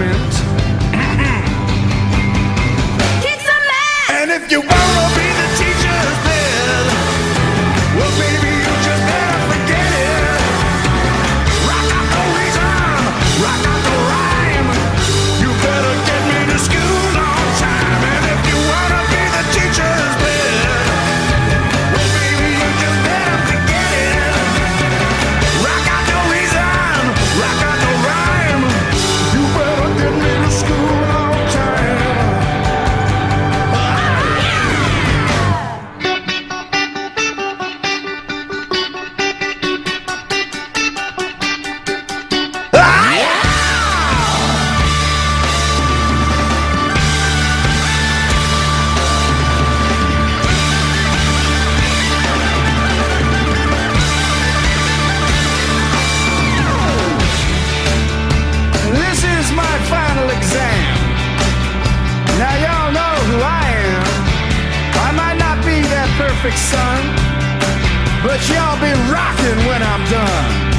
meant. Kick some ass! And if you want perfect, son. But y'all be rocking when I'm done.